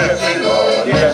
Yes, Lord, yes.